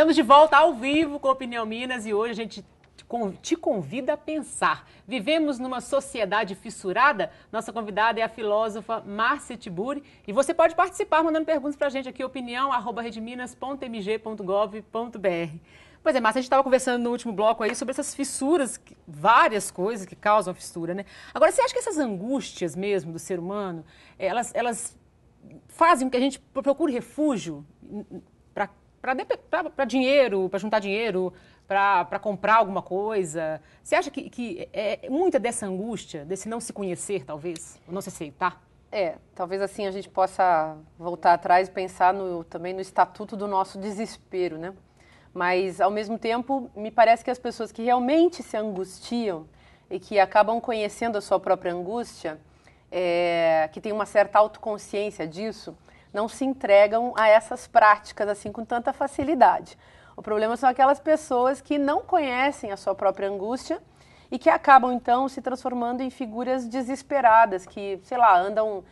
Estamos de volta ao vivo com Opinião Minas e hoje a gente te convida a pensar. Vivemos numa sociedade fissurada? Nossa convidada é a filósofa Márcia Tiburi e você pode participar mandando perguntas para a gente aqui, opinião.redminas.mg.gov.br. Pois é, Márcia, a gente estava conversando no último bloco aí sobre essas fissuras, várias coisas que causam fissura, né? Agora, você acha que essas angústias mesmo do ser humano, elas, elas fazem com que a gente procure refúgio para dinheiro, para juntar dinheiro, para comprar alguma coisa? Você acha que, que é muita dessa angústia, desse não se conhecer, talvez, ou não se aceitar? É, talvez assim a gente possa voltar atrás e pensar no, também no estatuto do nosso desespero, né? Mas, ao mesmo tempo, me parece que as pessoas que realmente se angustiam e que acabam conhecendo a sua própria angústia, é, que tem uma certa autoconsciência disso, não se entregam a essas práticas assim com tanta facilidade. O problema são aquelas pessoas que não conhecem a sua própria angústia e que acabam então se transformando em figuras desesperadas, que, sei lá, andam.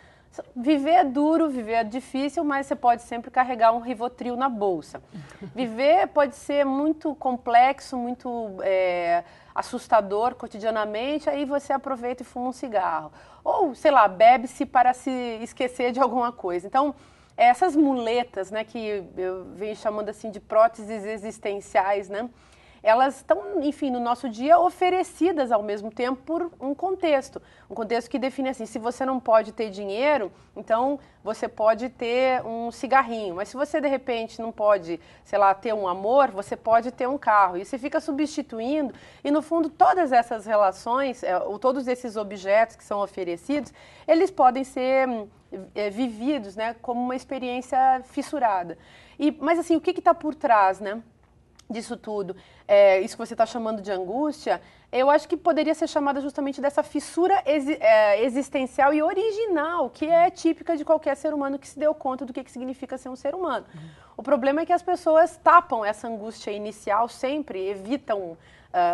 Viver é duro, viver é difícil, mas você pode sempre carregar um Rivotril na bolsa. Viver pode ser muito complexo, muito é, assustador cotidianamente, aí você aproveita e fuma um cigarro. Ou, sei lá, bebe-se para se esquecer de alguma coisa. Então, essas muletas, né, que eu venho chamando assim de próteses existenciais, né, elas estão, enfim, no nosso dia oferecidas ao mesmo tempo por um contexto. Um contexto que define assim: se você não pode ter dinheiro, então você pode ter um cigarrinho. Mas se você de repente não pode, sei lá, ter um amor, você pode ter um carro. E você fica substituindo. E no fundo, todas essas relações, é, ou todos esses objetos que são oferecidos, eles podem ser é, vividos né, como uma experiência fissurada. E, mas assim, o que está por trás, né? disso tudo, é, isso que você está chamando de angústia, eu acho que poderia ser chamada justamente dessa fissura é, existencial e original, que é típica de qualquer ser humano que se deu conta do que, que significa ser um ser humano. Uhum. O problema é que as pessoas tapam essa angústia inicial sempre, evitam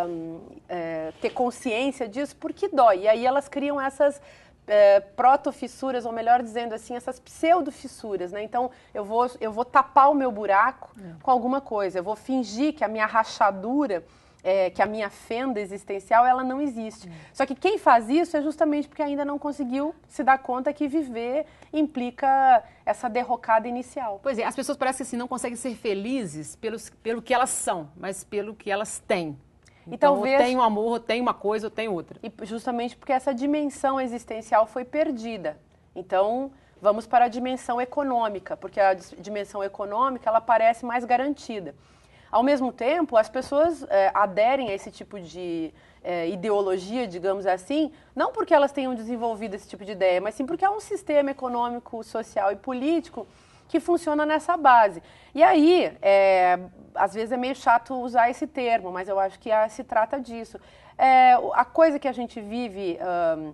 um, é, ter consciência disso porque dói. E aí elas criam essas é, protofissuras, ou melhor dizendo assim, essas pseudofissuras, né? Então, eu vou, eu vou tapar o meu buraco é. com alguma coisa, eu vou fingir que a minha rachadura, é, que a minha fenda existencial, ela não existe. É. Só que quem faz isso é justamente porque ainda não conseguiu se dar conta que viver implica essa derrocada inicial. Pois é, as pessoas parecem que assim, não conseguem ser felizes pelos, pelo que elas são, mas pelo que elas têm. E então, talvez... tem um amor, ou tem uma coisa, ou tem outra. E justamente porque essa dimensão existencial foi perdida. Então, vamos para a dimensão econômica, porque a dimensão econômica ela parece mais garantida. Ao mesmo tempo, as pessoas é, aderem a esse tipo de é, ideologia, digamos assim, não porque elas tenham desenvolvido esse tipo de ideia, mas sim porque é um sistema econômico, social e político que funciona nessa base. E aí, é, às vezes é meio chato usar esse termo, mas eu acho que a, se trata disso. É, a coisa que a gente vive um,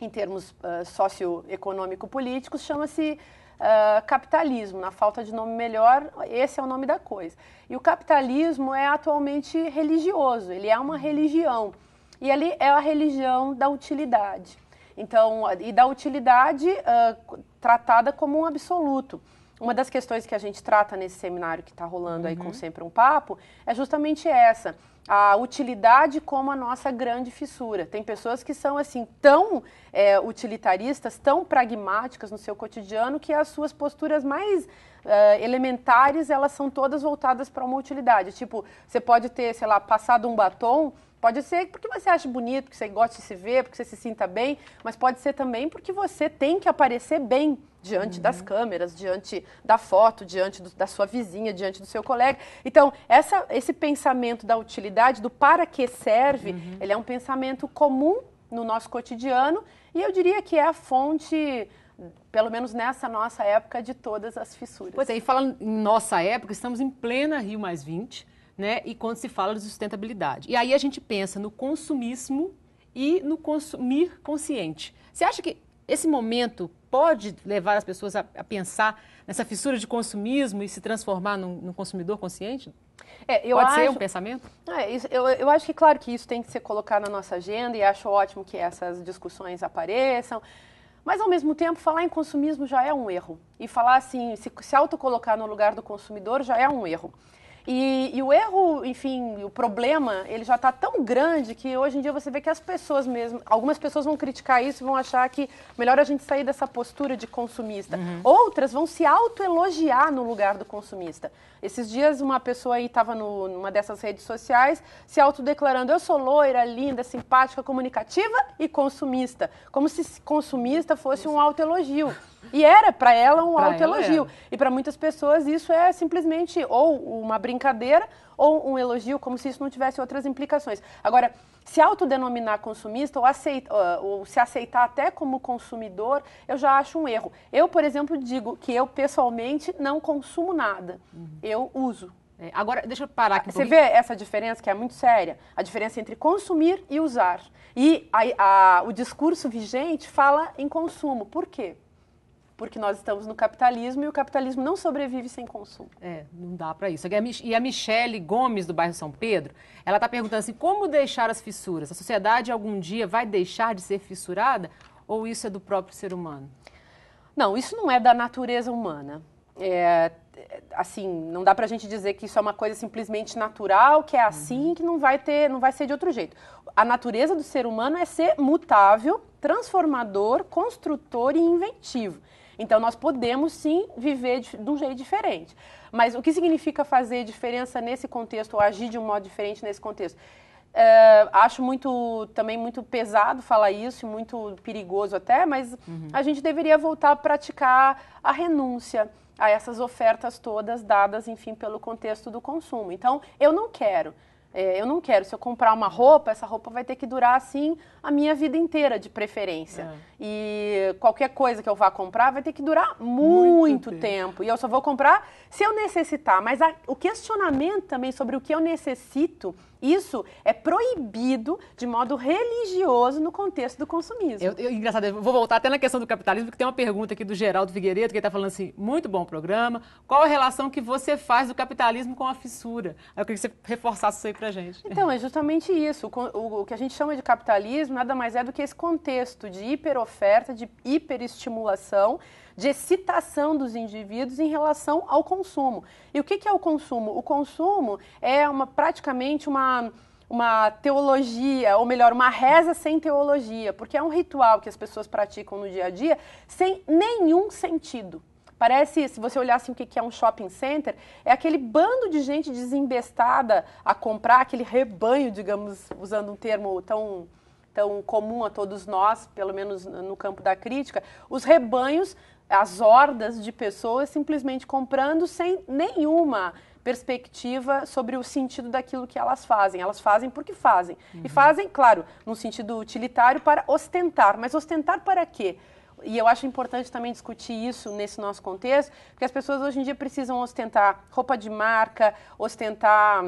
em termos uh, socioeconômico-políticos chama-se uh, capitalismo. Na falta de nome melhor, esse é o nome da coisa. E o capitalismo é atualmente religioso, ele é uma religião. E ele é a religião da utilidade. Então, e da utilidade uh, tratada como um absoluto. Uma das questões que a gente trata nesse seminário que está rolando uhum. aí com uhum. Sempre um Papo é justamente essa a utilidade como a nossa grande fissura. Tem pessoas que são assim tão é, utilitaristas, tão pragmáticas no seu cotidiano que as suas posturas mais uh, elementares elas são todas voltadas para uma utilidade. Tipo, você pode ter, sei lá, passado um batom Pode ser porque você acha bonito, porque você gosta de se ver, porque você se sinta bem, mas pode ser também porque você tem que aparecer bem diante uhum. das câmeras, diante da foto, diante do, da sua vizinha, diante do seu colega. Então, essa, esse pensamento da utilidade, do para que serve, uhum. ele é um pensamento comum no nosso cotidiano e eu diria que é a fonte pelo menos nessa nossa época, de todas as fissuras. Pois é, e falando em nossa época, estamos em plena Rio Mais 20, né? E quando se fala de sustentabilidade. E aí a gente pensa no consumismo e no consumir consciente. Você acha que esse momento pode levar as pessoas a, a pensar nessa fissura de consumismo e se transformar num, num consumidor consciente? É, Pode acho, ser um pensamento? É, isso, eu, eu acho que, claro, que isso tem que ser colocado na nossa agenda e acho ótimo que essas discussões apareçam. Mas, ao mesmo tempo, falar em consumismo já é um erro. E falar assim, se, se autocolocar no lugar do consumidor já é um erro. E, e, o erro, enfim, o problema, ele já está tão grande que hoje em dia você vê que as pessoas mesmo, algumas pessoas vão criticar isso e vão achar que melhor a gente sair dessa postura de consumista. Uhum. Outras vão se autoelogiar no lugar do consumista. Esses dias uma pessoa aí estava numa dessas redes sociais se autodeclarando, eu sou loira, linda, simpática, comunicativa e consumista. Como se consumista fosse um autoelogio. E era para ela um autoelogio. E para muitas pessoas isso é simplesmente ou uma brincadeira ou um elogio, como se isso não tivesse outras implicações. Agora, se autodenominar consumista ou, aceita, ou se aceitar até como consumidor, eu já acho um erro. Eu, por exemplo, digo que eu pessoalmente não consumo nada. Uhum. Eu uso. É, agora, deixa eu parar aqui. Um Você vê essa diferença que é muito séria? A diferença entre consumir e usar. E a, a, o discurso vigente fala em consumo. Por quê? Porque nós estamos no capitalismo e o capitalismo não sobrevive sem consumo. É, não dá para isso. E a Michele Gomes, do bairro São Pedro, ela está perguntando assim, como deixar as fissuras? A sociedade algum dia vai deixar de ser fissurada ou isso é do próprio ser humano? Não, isso não é da natureza humana. É, assim, não dá para a gente dizer que isso é uma coisa simplesmente natural, que é assim, uhum. que não vai ter, não vai ser de outro jeito. A natureza do ser humano é ser mutável, transformador, construtor e inventivo. Então, nós podemos sim viver de, de um jeito diferente. Mas o que significa fazer diferença nesse contexto, ou agir de um modo diferente nesse contexto? É, acho muito também muito pesado falar isso, muito perigoso até, mas uhum. a gente deveria voltar a praticar a renúncia a essas ofertas todas dadas, enfim, pelo contexto do consumo. Então, eu não quero é, eu não quero, se eu comprar uma roupa, essa roupa vai ter que durar assim a minha vida inteira, de preferência. É. E qualquer coisa que eu vá comprar vai ter que durar muito, muito tempo. tempo. E eu só vou comprar se eu necessitar. Mas a, o questionamento também sobre o que eu necessito isso é proibido de modo religioso no contexto do consumismo. Eu, eu, engraçado, eu vou voltar até na questão do capitalismo, porque tem uma pergunta aqui do Geraldo Figueiredo, que está falando assim, muito bom programa, qual a relação que você faz do capitalismo com a fissura? Eu queria que você reforçasse isso aí para gente. Então, é justamente isso. O, o, o que a gente chama de capitalismo nada mais é do que esse contexto de hiperoferta, de hiperestimulação, de excitação dos indivíduos em relação ao consumo. E o que, que é o consumo? O consumo é uma, praticamente uma, uma teologia, ou melhor, uma reza sem teologia, porque é um ritual que as pessoas praticam no dia a dia sem nenhum sentido. Parece, se você olhasse o que é um shopping center, é aquele bando de gente desembestada a comprar, aquele rebanho, digamos, usando um termo tão, tão comum a todos nós, pelo menos no campo da crítica, os rebanhos as hordas de pessoas simplesmente comprando sem nenhuma perspectiva sobre o sentido daquilo que elas fazem. Elas fazem porque fazem. Uhum. E fazem, claro, num sentido utilitário para ostentar. Mas ostentar para quê? E eu acho importante também discutir isso nesse nosso contexto, porque as pessoas hoje em dia precisam ostentar roupa de marca, ostentar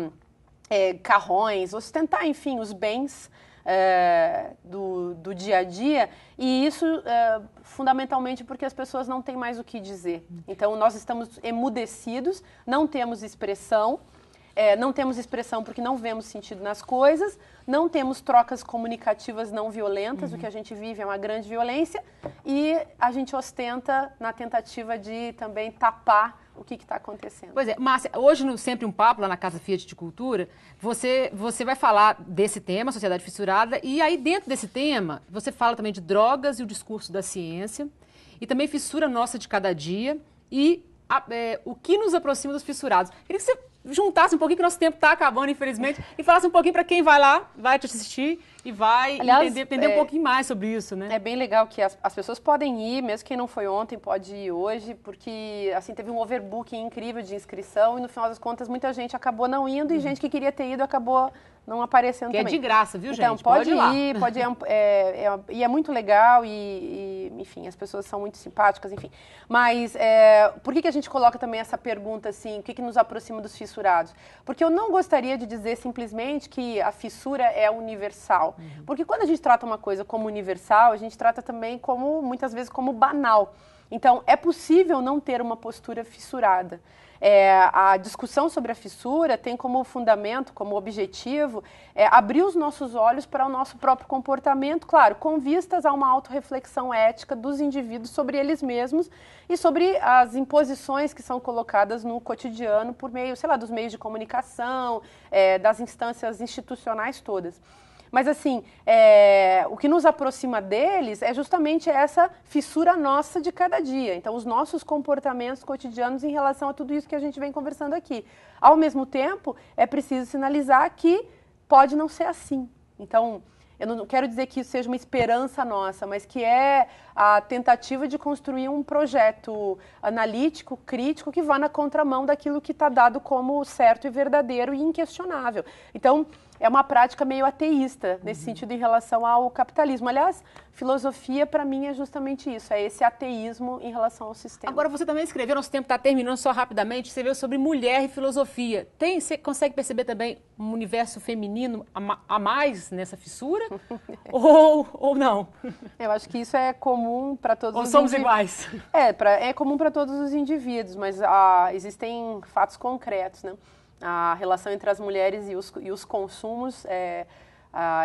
é, carrões, ostentar, enfim, os bens é, do, do dia a dia, e isso é, fundamentalmente porque as pessoas não têm mais o que dizer. Então, nós estamos emudecidos, não temos expressão, é, não temos expressão porque não vemos sentido nas coisas, não temos trocas comunicativas não violentas, uhum. o que a gente vive é uma grande violência, e a gente ostenta na tentativa de também tapar o que está acontecendo. Pois é, Márcia, hoje no Sempre um Papo, lá na Casa Fiat de Cultura, você, você vai falar desse tema, sociedade fissurada, e aí dentro desse tema, você fala também de drogas e o discurso da ciência, e também fissura nossa de cada dia, e a, é, o que nos aproxima dos fissurados. Queria que você juntasse um pouquinho, que nosso tempo está acabando, infelizmente, e falasse um pouquinho para quem vai lá, vai te assistir e vai Aliás, entender, entender é, um pouquinho mais sobre isso, né? É bem legal que as, as, pessoas podem ir, mesmo quem não foi ontem pode ir hoje, porque assim teve um overbooking incrível de inscrição e no final das contas muita gente acabou não indo uhum. e gente que queria ter ido acabou não aparecendo que também. é de graça, viu, então, gente? Então, pode, pode ir, pode ir. É, é, é, e é muito legal e, e, enfim, as pessoas são muito simpáticas, enfim. Mas é, por que, que a gente coloca também essa pergunta assim, o que, que nos aproxima dos fissurados? Porque eu não gostaria de dizer simplesmente que a fissura é universal. Uhum. Porque quando a gente trata uma coisa como universal, a gente trata também como, muitas vezes, como banal. Então, é possível não ter uma postura fissurada. É, a discussão sobre a fissura tem como fundamento, como objetivo, é, abrir os nossos olhos para o nosso próprio comportamento, claro, com vistas a uma autorreflexão ética dos indivíduos sobre eles mesmos e sobre as imposições que são colocadas no cotidiano por meio, sei lá, dos meios de comunicação, é, das instâncias institucionais todas. Mas, assim, é, o que nos aproxima deles é justamente essa fissura nossa de cada dia. Então, os nossos comportamentos cotidianos em relação a tudo isso que a gente vem conversando aqui. Ao mesmo tempo, é preciso sinalizar que pode não ser assim. Então, eu não quero dizer que isso seja uma esperança nossa, mas que é a tentativa de construir um projeto analítico, crítico, que vá na contramão daquilo que está dado como certo e verdadeiro e inquestionável. Então, é uma prática meio ateísta nesse uhum. sentido em relação ao capitalismo. Aliás, filosofia para mim é justamente isso, é esse ateísmo em relação ao sistema. Agora você também escreveu, nosso tempo está terminando só rapidamente, você escreveu sobre mulher e filosofia. Tem, você consegue perceber também um universo feminino a, mais nessa fissura? ou, ou não? Eu acho que isso é comum para todos ou os somos iguais? É, pra, é comum para todos os indivíduos, mas ah, existem fatos concretos, né? A relação entre as mulheres e os, e os consumos é,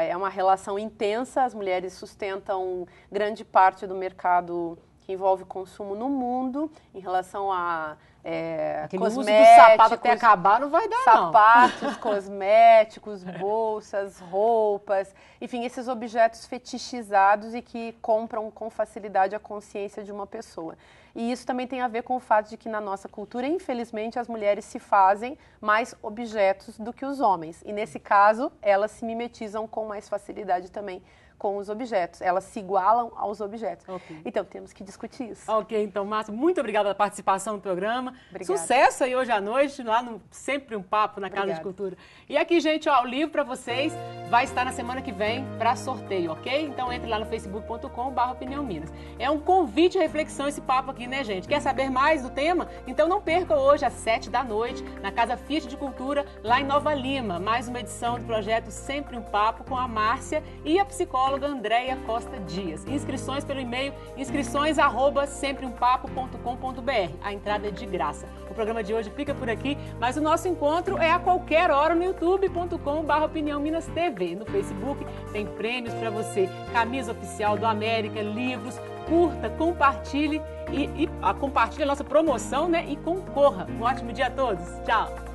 é uma relação intensa. As mulheres sustentam grande parte do mercado que envolve consumo no mundo em relação a é, Aquele cosméticos, uso do sapato até acabar não vai dar sapatos, não. cosméticos, bolsas, roupas, enfim, esses objetos fetichizados e que compram com facilidade a consciência de uma pessoa. E isso também tem a ver com o fato de que na nossa cultura, infelizmente, as mulheres se fazem mais objetos do que os homens. E nesse caso, elas se mimetizam com mais facilidade também com os objetos. Elas se igualam aos objetos. Okay. Então, temos que discutir isso. Ok, então, Márcia, muito obrigada pela participação no programa. Obrigada. Sucesso aí hoje à noite, lá no Sempre um Papo na Casa de Cultura. E aqui, gente, ó, o livro para vocês vai estar na semana que vem para sorteio, ok? Então, entre lá no facebook.com.br Opinião Minas. É um convite à reflexão esse papo aqui, né, gente? Quer saber mais do tema? Então, não perca hoje, às sete da noite, na Casa Fiat de Cultura, lá em Nova Lima. Mais uma edição do projeto Sempre um Papo com a Márcia e a psicóloga psicóloga Andréia Costa Dias. Inscrições pelo e-mail inscrições arroba sempreumpapo.com.br. A entrada é de graça. O programa de hoje fica por aqui, mas o nosso encontro é a qualquer hora no youtube.com.br Opinião Minas TV. No Facebook tem prêmios para você, camisa oficial do América, livros, curta, compartilhe e, e a, compartilhe a nossa promoção né, e concorra. Um ótimo dia a todos. Tchau!